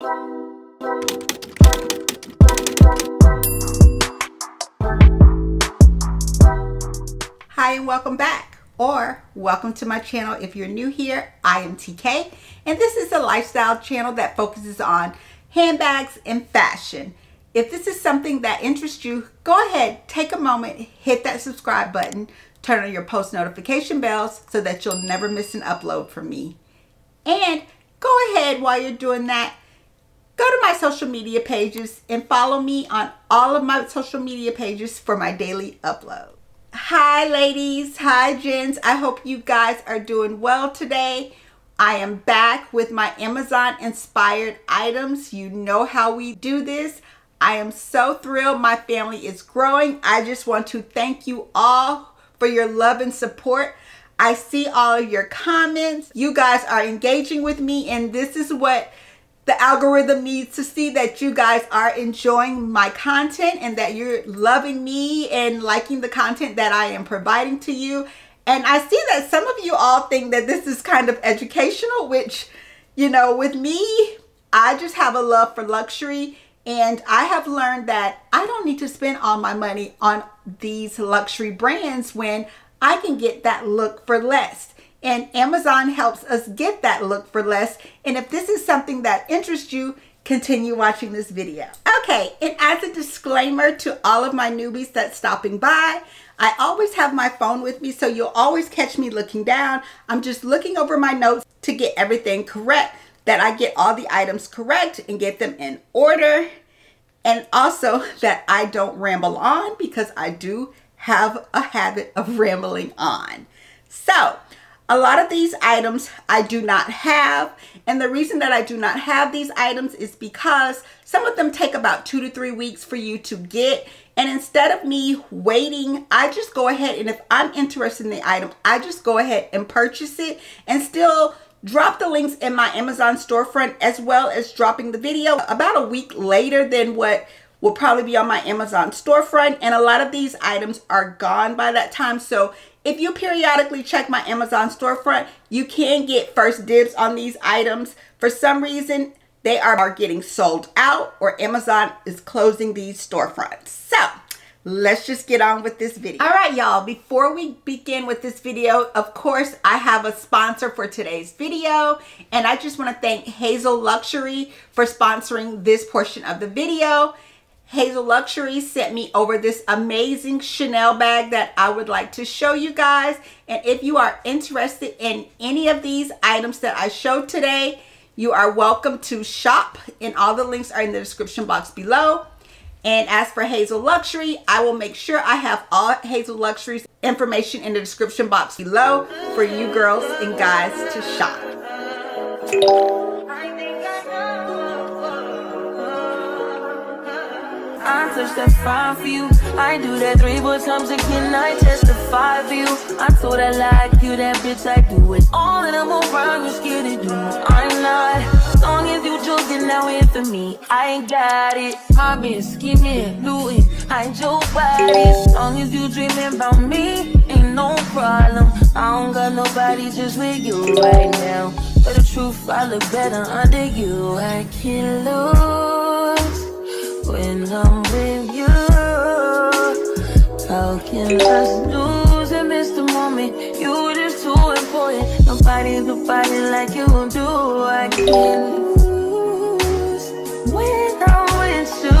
Hi and welcome back or welcome to my channel. If you're new here, I am TK and this is a lifestyle channel that focuses on handbags and fashion. If this is something that interests you, go ahead, take a moment, hit that subscribe button, turn on your post notification bells so that you'll never miss an upload from me. And go ahead while you're doing that, go to my social media pages and follow me on all of my social media pages for my daily upload. Hi ladies, hi gents. I hope you guys are doing well today. I am back with my Amazon inspired items. You know how we do this. I am so thrilled my family is growing. I just want to thank you all for your love and support. I see all of your comments. You guys are engaging with me and this is what the algorithm needs to see that you guys are enjoying my content and that you're loving me and liking the content that I am providing to you. And I see that some of you all think that this is kind of educational, which, you know, with me, I just have a love for luxury and I have learned that I don't need to spend all my money on these luxury brands when I can get that look for less. And Amazon helps us get that look for less. And if this is something that interests you, continue watching this video. Okay, and as a disclaimer to all of my newbies that's stopping by, I always have my phone with me, so you'll always catch me looking down. I'm just looking over my notes to get everything correct that I get all the items correct and get them in order. And also that I don't ramble on because I do have a habit of rambling on. So a lot of these items I do not have. And the reason that I do not have these items is because some of them take about two to three weeks for you to get. And instead of me waiting, I just go ahead and if I'm interested in the item, I just go ahead and purchase it and still drop the links in my Amazon storefront as well as dropping the video about a week later than what will probably be on my Amazon storefront. And a lot of these items are gone by that time. So if you periodically check my Amazon storefront, you can get first dibs on these items. For some reason, they are getting sold out or Amazon is closing these storefronts. So let's just get on with this video. All right, y'all, before we begin with this video, of course, I have a sponsor for today's video, and I just want to thank Hazel Luxury for sponsoring this portion of the video. Hazel Luxury sent me over this amazing Chanel bag that I would like to show you guys. And if you are interested in any of these items that I showed today, you are welcome to shop and all the links are in the description box below. And as for Hazel Luxury, I will make sure I have all Hazel Luxury's information in the description box below for you girls and guys to shop. I touch that five for you. I do that three more times again. I testify for you. I told I like you, that bitch. I do it all, and I'm around. You scared to do. I'm not. As long as you joking now in for me, I ain't got it. I've been scheming, looting, I joke body. As long as you dreaming about me, ain't no problem. I don't got nobody just with you right now. But the truth, I look better under you. I can't lose when I'm with you. How can I lose and miss the moment? You just too important. Nobody, nobody like you do. I can't lose when I'm with you.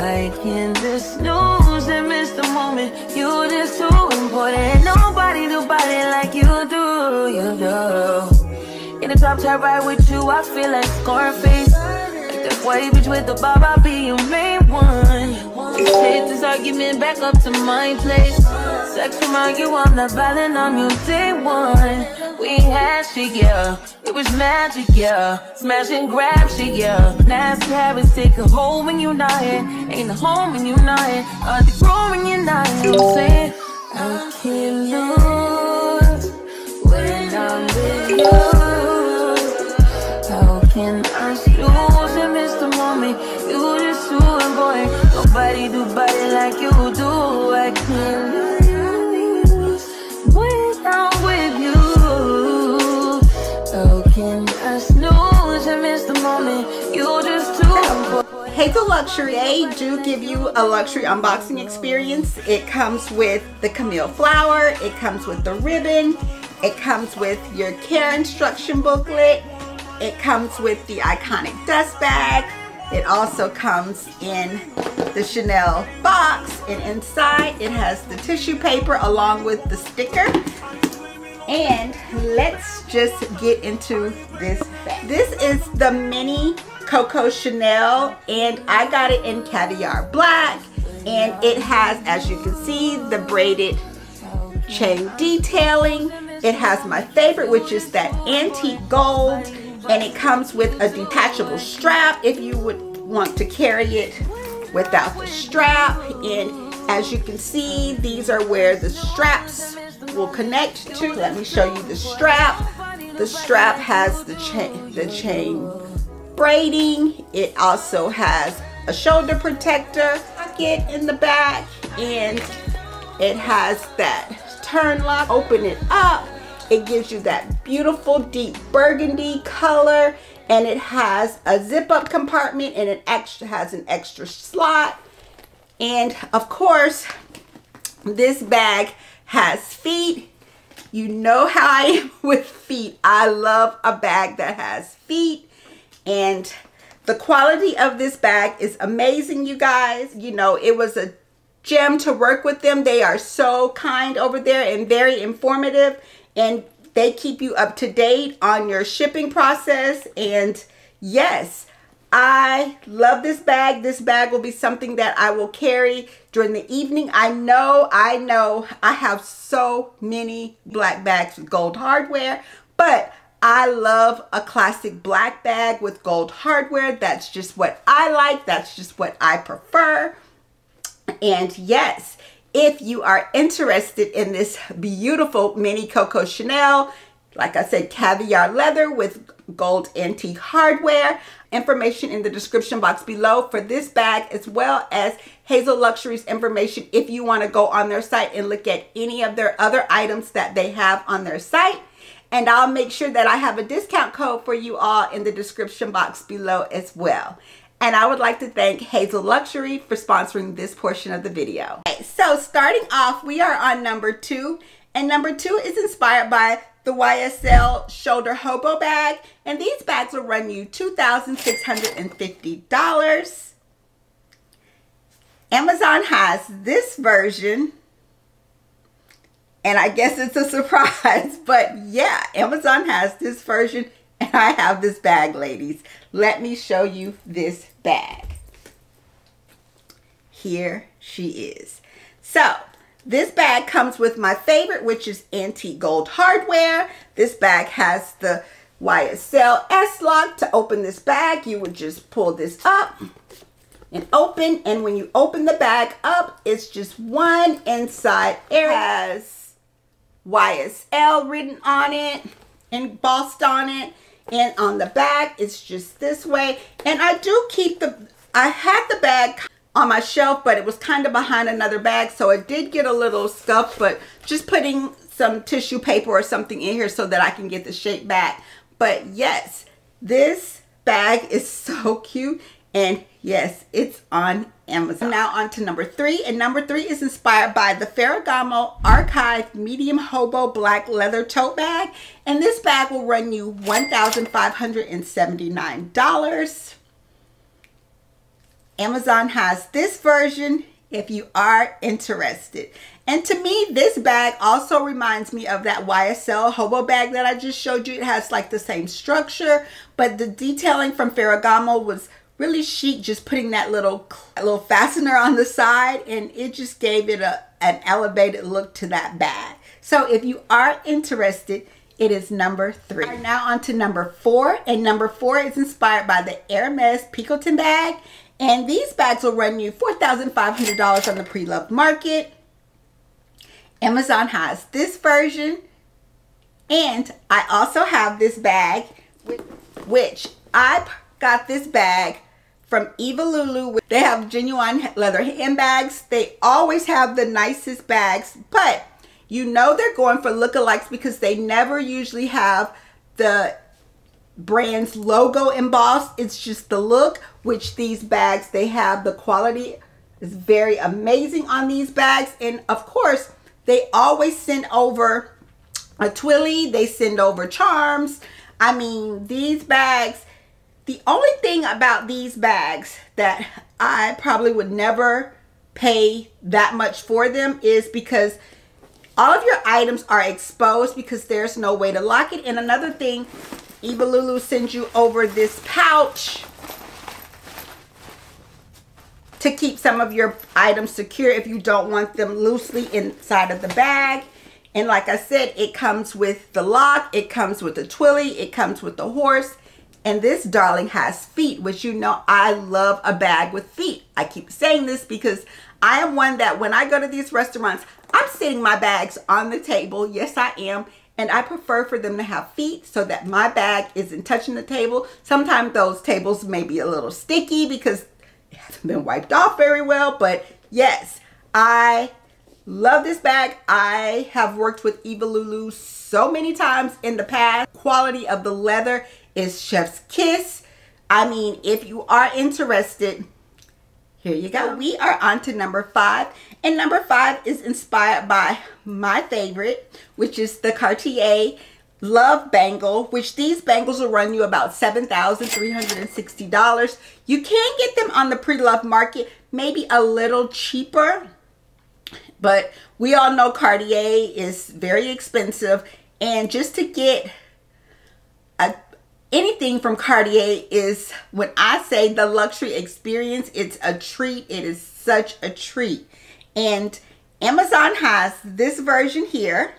I can just lose and miss the moment. You just too important. Nobody, nobody like you do. You. In the top tier ride with you, I feel like Scarface. That white bitch with the bob, I'll be your main one. Take this argument back up to my place. Sex remind you I'm not violent on you day one. We had shit, yeah. It was magic, yeah. Smash and grab shit, yeah. Nasty habits take a hold when you're not here. Ain't a home when you're not here. Are they grow when you're not here? I'm saying I can't lose when I'm with you. How can the moment? You just too important. Nobody do body like you do. I can't lose when I'm with you. How can I snooze and miss Hazel Luxury, they do give you a luxury unboxing experience. It comes with the Camille flower, it comes with the ribbon, it comes with your care instruction booklet, it comes with the iconic dust bag, it also comes in the Chanel box and inside it has the tissue paper along with the sticker. And let's just get into this bag. This is the mini Coco Chanel and I got it in caviar black and it has as you can see the braided chain detailing it has my favorite which is that antique gold and it comes with a detachable strap if you would want to carry it without the strap and as you can see these are where the straps will connect to let me show you the strap the strap has the chain the chain braiding. It also has a shoulder protector pocket in the back and it has that turn lock. Open it up. It gives you that beautiful deep burgundy color and it has a zip up compartment and it extra has an extra slot. And of course, this bag has feet. You know how I am with feet. I love a bag that has feet and the quality of this bag is amazing you guys you know it was a gem to work with them they are so kind over there and very informative and they keep you up to date on your shipping process and yes I love this bag. This bag will be something that I will carry during the evening. I know, I know I have so many black bags with gold hardware, but I love a classic black bag with gold hardware. That's just what I like. That's just what I prefer. And yes, if you are interested in this beautiful mini Coco Chanel, like I said, caviar leather with gold antique hardware. Information in the description box below for this bag as well as Hazel Luxuries information if you want to go on their site and look at any of their other items that they have on their site and I'll make sure that I have a discount code for you all in the description box below as well. And I would like to thank Hazel Luxury for sponsoring this portion of the video. Okay, so starting off, we are on number two. And number two is inspired by the YSL shoulder hobo bag. And these bags will run you $2,650. Amazon has this version and I guess it's a surprise, but yeah, Amazon has this version and I have this bag, ladies. Let me show you this bag. Here she is. So, this bag comes with my favorite, which is antique gold hardware. This bag has the YSL S-Lock. To open this bag, you would just pull this up and open. And when you open the bag up, it's just one inside area. It has YSL written on it, embossed on it. And on the back, it's just this way. And I do keep the, I had the bag on my shelf, but it was kind of behind another bag. So it did get a little scuffed, but just putting some tissue paper or something in here so that I can get the shape back. But yes, this bag is so cute. And yes, it's on Amazon. Now on to number three. And number three is inspired by the Ferragamo Archive Medium Hobo Black Leather Tote Bag. And this bag will run you $1,579. Amazon has this version if you are interested. And to me, this bag also reminds me of that YSL hobo bag that I just showed you. It has like the same structure, but the detailing from Ferragamo was really chic just putting that little little fastener on the side and it just gave it a an elevated look to that bag. So if you are interested it is number three. Right, now on to number four and number four is inspired by the Hermes Picotin bag. And these bags will run you $4,500 on the pre-loved market. Amazon has this version and I also have this bag which I got this bag from Eva Lulu. They have genuine leather handbags. They always have the nicest bags, but you know they're going for lookalikes because they never usually have the brand's logo embossed. It's just the look, which these bags, they have the quality is very amazing on these bags. And of course, they always send over a Twilly. They send over charms. I mean, these bags, the only thing about these bags that I probably would never pay that much for them is because all of your items are exposed because there's no way to lock it. And another thing, Eva Lulu sends you over this pouch to keep some of your items secure if you don't want them loosely inside of the bag. And like I said, it comes with the lock, it comes with the twilly, it comes with the horse. And this darling has feet, which you know I love a bag with feet. I keep saying this because I am one that when I go to these restaurants, I'm sitting my bags on the table. Yes, I am. And I prefer for them to have feet so that my bag isn't touching the table. Sometimes those tables may be a little sticky because it hasn't been wiped off very well. But yes, I love this bag. I have worked with Eva Lulu so many times in the past. Quality of the leather is chef's kiss. I mean, if you are interested, here you go. We are on to number five. And number five is inspired by my favorite, which is the Cartier Love Bangle, which these bangles will run you about $7,360. You can get them on the pre-love market, maybe a little cheaper. But we all know Cartier is very expensive. And just to get a anything from Cartier is, when I say the luxury experience, it's a treat. It is such a treat. And Amazon has this version here.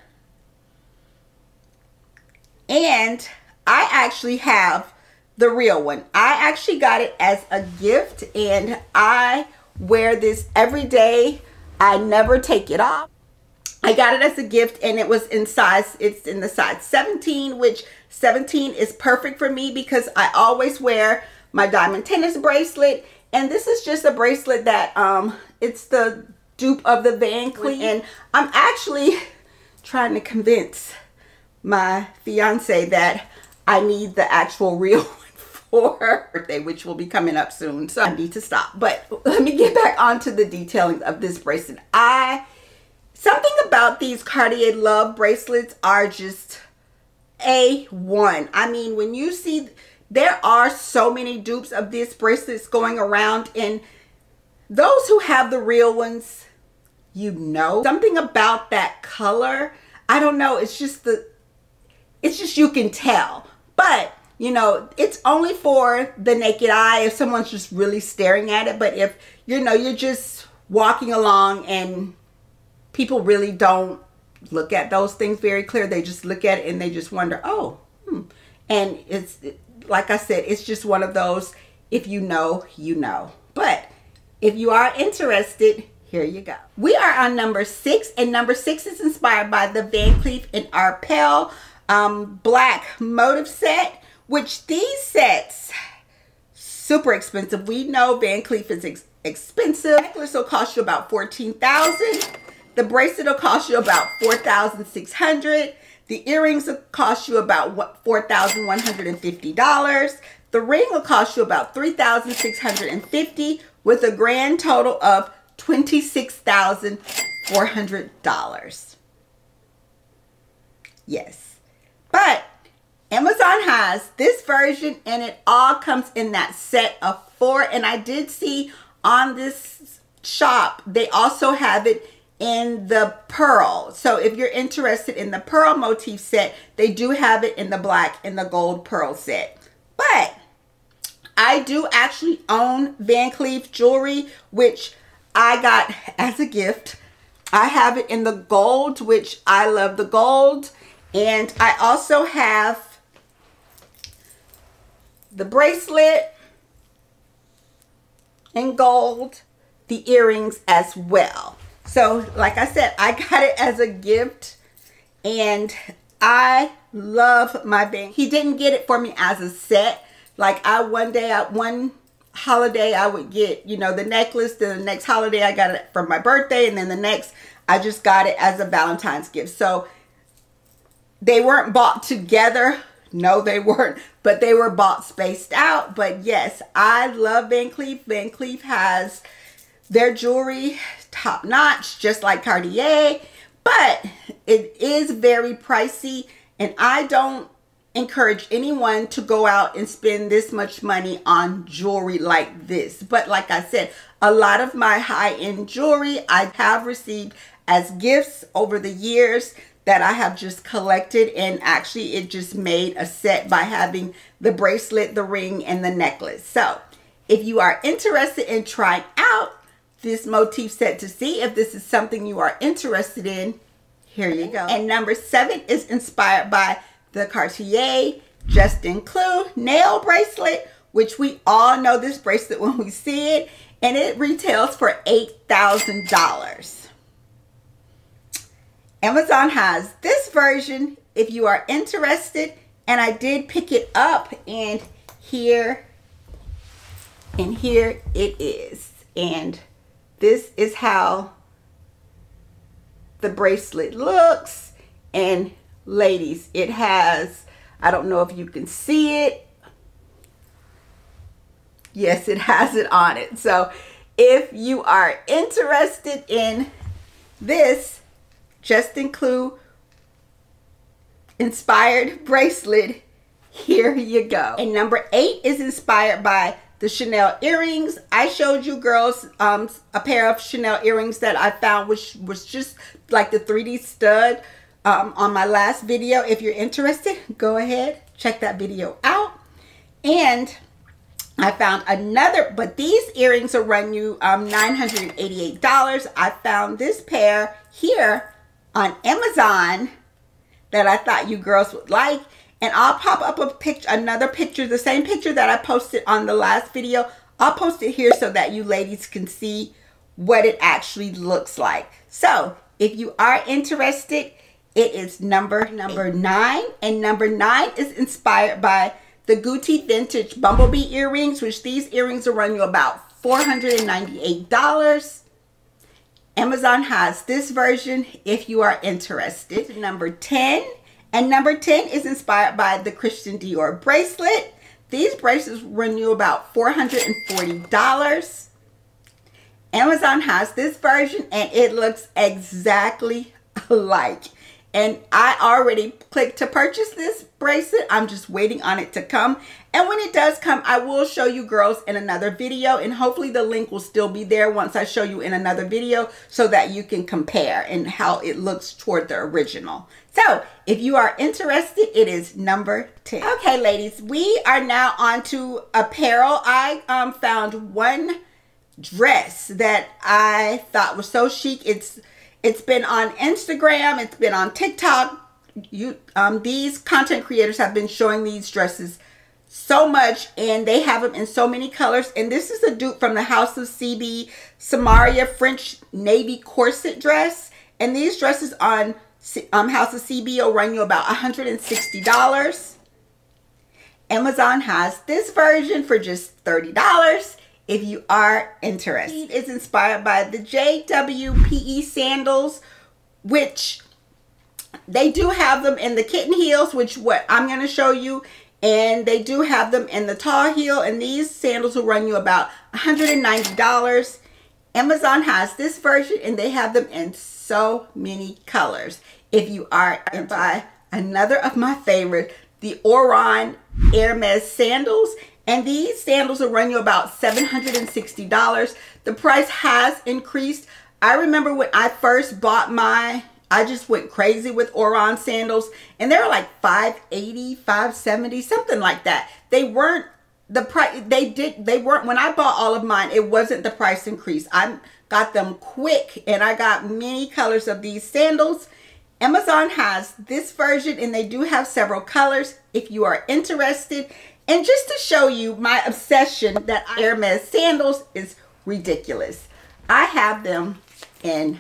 And I actually have the real one. I actually got it as a gift and I wear this every day. I never take it off. I got it as a gift and it was in size, it's in the size 17, which 17 is perfect for me because I always wear my diamond tennis bracelet. And this is just a bracelet that, um, it's the dupe of the Van Cleef. And I'm actually trying to convince my fiance that I need the actual real one for her birthday, which will be coming up soon. So I need to stop. But let me get back onto the detailing of this bracelet. I Something about these Cartier Love bracelets are just A1. I mean, when you see, there are so many dupes of these bracelets going around and those who have the real ones, you know. Something about that color, I don't know, it's just the, it's just you can tell. But, you know, it's only for the naked eye if someone's just really staring at it. But if, you know, you're just walking along and people really don't look at those things very clear. They just look at it and they just wonder, oh, hmm. And it's, like I said, it's just one of those, if you know, you know. But if you are interested, here you go. We are on number six, and number six is inspired by the Van Cleef and Arpels um, black motif set, which these sets, super expensive. We know Van Cleef is ex expensive. Necklace will cost you about 14000 the bracelet will cost you about 4600 The earrings will cost you about $4,150. The ring will cost you about $3,650 with a grand total of $26,400. Yes. But Amazon has this version and it all comes in that set of four. And I did see on this shop, they also have it in the pearl. So if you're interested in the pearl motif set, they do have it in the black and the gold pearl set. But I do actually own Van Cleef jewelry, which I got as a gift. I have it in the gold, which I love the gold. And I also have the bracelet in gold, the earrings as well. So, like I said, I got it as a gift and I love my band. He didn't get it for me as a set. Like I one day, I, one holiday, I would get, you know, the necklace. Then the next holiday, I got it for my birthday. And then the next, I just got it as a Valentine's gift. So they weren't bought together No, they weren't, but they were bought spaced out. But yes, I love Van Cleef. Van Cleef has their jewelry top notch, just like Cartier, but it is very pricey. And I don't encourage anyone to go out and spend this much money on jewelry like this. But like I said, a lot of my high-end jewelry I have received as gifts over the years that I have just collected and actually it just made a set by having the bracelet, the ring, and the necklace. So if you are interested in trying out this motif set to see if this is something you are interested in, here you go. And number seven is inspired by the Cartier Juste un Clou nail bracelet, which we all know this bracelet when we see it, and it retails for $8,000. Amazon has this version if you are interested, and I did pick it up, and here, and here it is. And this is how the bracelet looks. And ladies, it has, I don't know if you can see it. Yes, it has it on it. So if you are interested in this, Juste un Clou inspired bracelet, here you go. And number eight is inspired by the Chanel earrings. I showed you girls um, a pair of Chanel earrings that I found which was just like the 3D stud um, on my last video. If you're interested, go ahead, check that video out. And I found another, but these earrings will run you um, $988. I found this pair here on Amazon that I thought you girls would like. And I'll pop up a picture, another picture, the same picture that I posted on the last video. I'll post it here so that you ladies can see what it actually looks like. So if you are interested, it is number number nine. And number nine is inspired by the Gucci Vintage Bumblebee earrings, which these earrings will run you about $498. Amazon has this version if you are interested. Number 10 and number 10 is inspired by the Christian Dior bracelet. These bracelets run you about $440. Amazon has this version and it looks exactly alike. And I already clicked to purchase this bracelet. I'm just waiting on it to come. And when it does come, I will show you girls in another video. And hopefully the link will still be there once I show you in another video so that you can compare and how it looks toward the original. So if you are interested, it is number 10. Okay, ladies, we are now on to apparel. I um, found one dress that I thought was so chic. It's it's been on Instagram. It's been on TikTok. You, um, these content creators have been showing these dresses so much and they have them in so many colors. And this is a dupe from the House of CB Samaria French Navy corset dress. And these dresses on um, House of CB will run you about $160. Amazon has this version for just $30 if you are interested. It's inspired by the JW PEI sandals, which they do have them in the kitten heels, which what I'm going to show you. And they do have them in the tall heel. And these sandals will run you about $190. Amazon has this version and they have them in so many colors. If you are and buy another of my favorite, the Oran Hermes sandals. And these sandals will run you about $760. The price has increased. I remember when I first bought my, I just went crazy with Oran sandals. And they were like 580 570 something like that. They weren't the price, they did, they weren't, when I bought all of mine, it wasn't the price increase. I got them quick and I got many colors of these sandals. Amazon has this version and they do have several colors. If you are interested, and just to show you my obsession that Hermes sandals is ridiculous. I have them in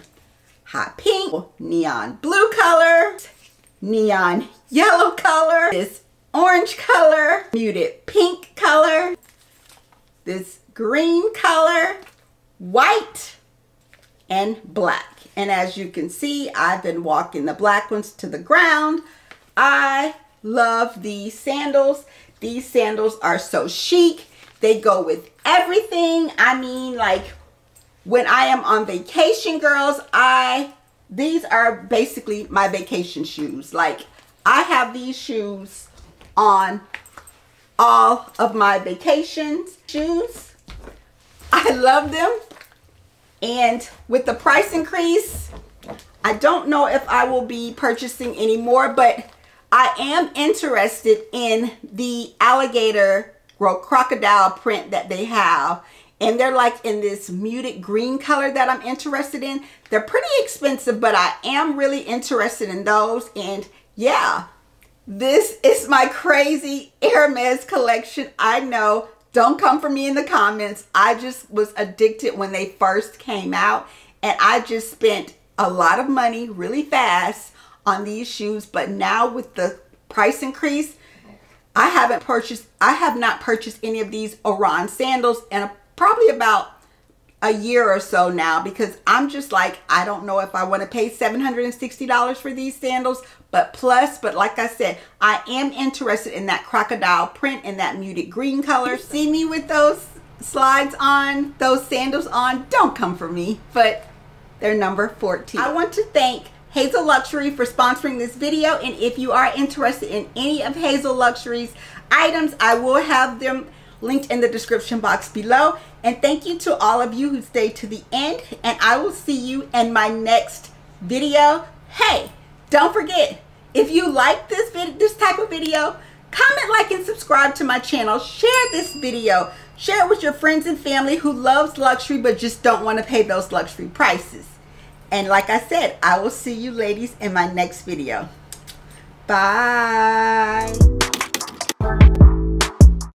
hot pink, neon blue color, neon yellow color, this orange color, muted pink color, this green color, white, and black. And as you can see, I've been walking the black ones to the ground. I love these sandals. These sandals are so chic. They go with everything. I mean, like when I am on vacation, girls, I these are basically my vacation shoes. Like I have these shoes on all of my vacations shoes. I love them. And with the price increase, I don't know if I will be purchasing any more, but I am interested in the alligator or crocodile print that they have. And they're like in this muted green color that I'm interested in. They're pretty expensive, but I am really interested in those. And yeah, this is my crazy Hermes collection. I know. Don't come for me in the comments. I just was addicted when they first came out. And I just spent a lot of money really fast on these shoes. But now with the price increase, I haven't purchased, I have not purchased any of these Oran sandals in a, probably about a year or so now because I'm just like, I don't know if I want to pay $760 for these sandals, but plus, but like I said, I am interested in that crocodile print and that muted green color. See me with those slides on, those sandals on, don't come for me, but they're number 14. I want to thank Hazel Luxury for sponsoring this video. And if you are interested in any of Hazel Luxury's items, I will have them linked in the description box below. And thank you to all of you who stayed to the end. And I will see you in my next video. Hey, don't forget, if you like this, this type of video, comment, like, and subscribe to my channel. Share this video. Share it with your friends and family who loves luxury but just don't want to pay those luxury prices. And like I said, I will see you ladies in my next video. Bye.